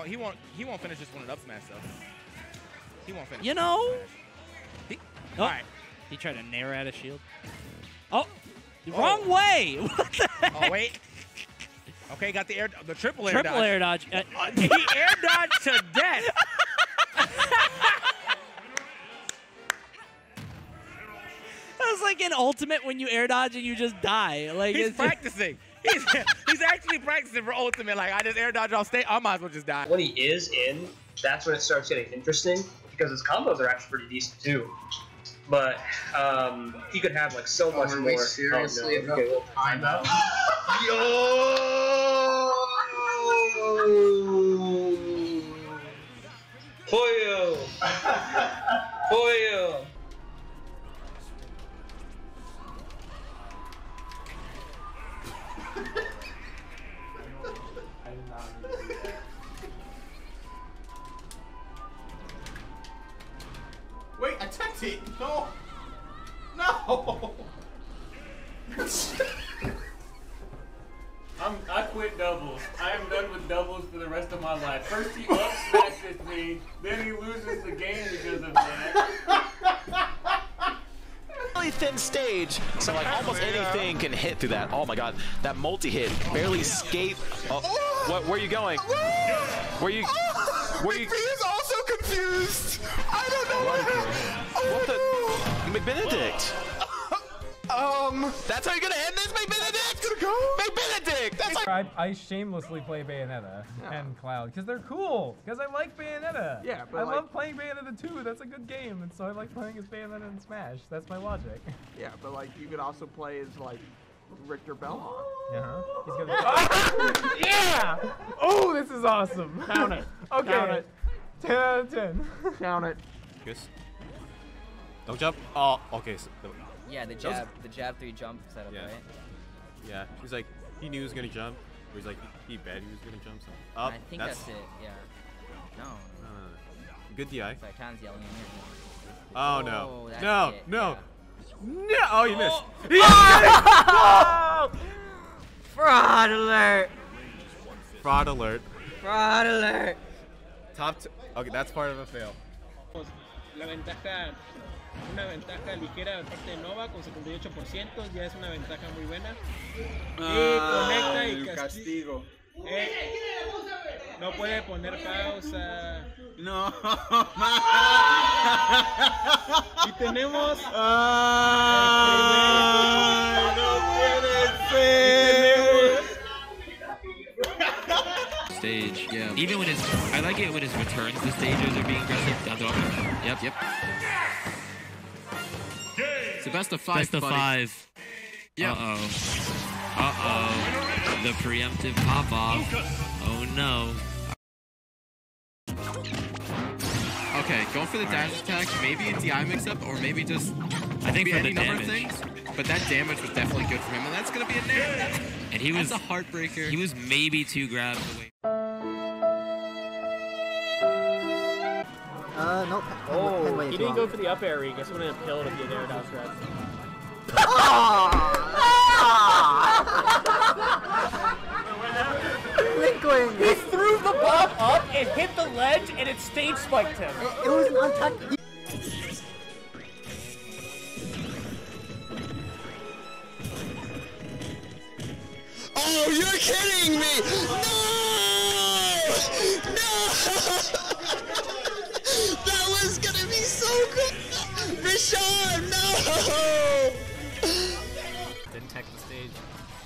won't. He won't. He won't finish this one at up smash though. He won't finish. You know. He, oh, right. he tried to nair at a shield. Oh, wrong way. What the heck? Oh wait. Okay, got the air, the triple air Triple dodge. air dodge. Uh, Uh, he air dodged to death. That's like an ultimate when you air dodge and you just die. Like He's it's practicing. He's, he's actually practicing for ultimate. Like I just air dodge off stage. I might as well just die. When he is in, that's when it starts getting interesting because his combos are actually pretty decent too. But um, he could have like so much Are more. we seriously oh, no. about okay, well, timeout? Pollo! Pollo! Wait, attacked it! No! No! I'm, I quit doubles. I am done with doubles for the rest of my life. First he up smashes me, then he loses the game because of that. really thin stage, so like almost anything can hit through that. Oh my god, that multi-hit barely escape. Oh, what, where are you going? Where you? Where you? is also confused! I don't know what happened! What the? McBenedict. Um, That's how you're gonna end this, McBenedict. go? McBenedict. That's like. I, I shamelessly play Bayonetta and Cloud because they're cool. Because I like Bayonetta. Yeah, but I like- love playing Bayonetta too. That's a good game, and so I like playing as Bayonetta and Smash. That's my logic. Yeah, but like you could also play as like Richter Belmont. Uh-huh. He's gonna. yeah! Oh, this is awesome. Count it. Okay. Count it. 10 out of 10. Count it. Yes. Don't jump. Oh, okay. So, Yeah, the jab, the jab three jump setup, Yeah. right? yeah, he's like, he knew he was gonna jump. Or he's like, he bet he was gonna jump. So up. Oh, I think that's, it. Yeah. No. No, no, no. Good DI. Sorry, Khan's yelling at me. Oh no. Oh, that's no, it, no. yeah. No. Oh, you missed. Oh! Fraud alert! Fraud alert. Fraud alert! Top. T- okay, that's part of a fail. La ventaja, una ventaja ligera de parte de Nova con 78%, ya es una ventaja muy buena. Y conecta y castigo. Eh, no puede poner pausa. No. Y tenemos. Stage, Even when it's, I like it when his returns to stages are being aggressive. Down throw. Yep, yep. It's the best of five. Best of buddy. five. Yeah. Uh oh. Uh oh. The preemptive pop off. Oh no. Okay, go for the dash attack, maybe a DI mix up, or maybe just I think be for any the number damage. of things. But that damage was definitely good for him, and that's gonna be a nair. And he was That's a heartbreaker. he was maybe two grabs away. Uh, nope. Oh, he didn't go for the up air. He guess would have killed if he had air dodge grab. Linkling! He threw the bomb up, it hit the ledge, and it stage spiked him. It was an untucked. Oh, you're kidding me! No! No! so good! Rishard, no! Didn't tech the stage.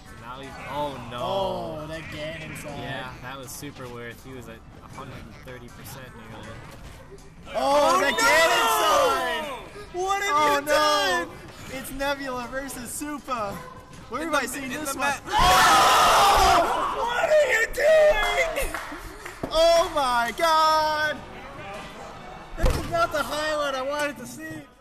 So now he's. Oh no. Oh, that Ganon side. Yeah, that was super worth. He was at 130% nearly. Oh, oh the Ganon side! What have Oh you no! done? It's Nebula versus Supa. Where have I seen this one? What are you doing? Oh my god! This is not the highlight Wanted to see.